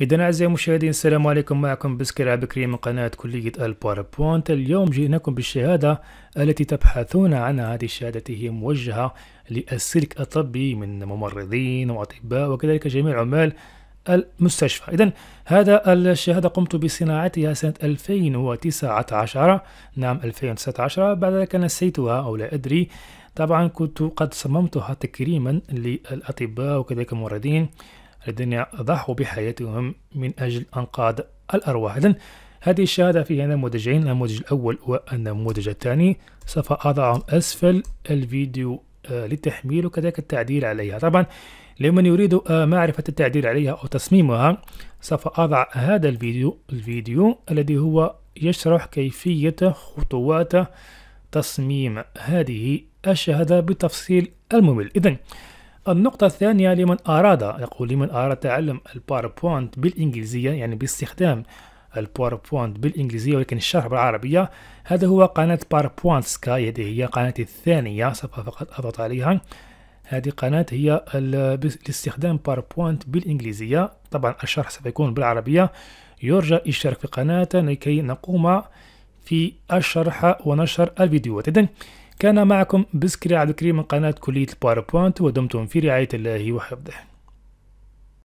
إذا أعزائي المشاهدين السلام عليكم. معكم بسكر عبكري من قناة كلية الباوربوينت. اليوم جئناكم بالشهادة التي تبحثون عنها. هذه الشهادة هي موجهة للسلك الطبي من ممرضين وأطباء وكذلك جميع عمال المستشفى. إذا هذا الشهادة قمت بصناعتها سنة 2019 نعم 2019 بعد ذلك نسيتها أو لا أدري. طبعا كنت قد صممتها تكريما للأطباء وكذلك الممرضين. الذين ضحوا بحياتهم من أجل أنقاذ الأرواح. إذن هذه الشهادة فيها نموذجين النموذج الأول والنموذج الثاني. سوف أضعهم أسفل الفيديو آه، للتحميل وكذلك التعديل عليها. طبعا لمن يريد آه، معرفة التعديل عليها أو تصميمها سوف أضع هذا الفيديو الفيديو الذي هو يشرح كيفية خطوات تصميم هذه الشهادة بتفصيل الممل. إذن النقطة الثانية لمن أراد يقول لمن أراد تعلم ال PowerPoint بالإنجليزية يعني باستخدام ال PowerPoint بالإنجليزية ولكن الشرح بالعربية. هذا هو قناة PowerPoint Sky هذه هي قناتي الثانية سوف فقط أضغط عليها. هذه قناة هي لاستخدام PowerPoint بالإنجليزية. طبعا الشرح سوف يكون بالعربية. يرجى الاشتراك في قناة لكي نقوم في الشرح ونشر الفيديوهات إذن كان معكم بسكري عبد الكريم من قناة كلية ال PowerPoint ودمتم في رعاية الله وحفظه.